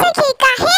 सखी काहे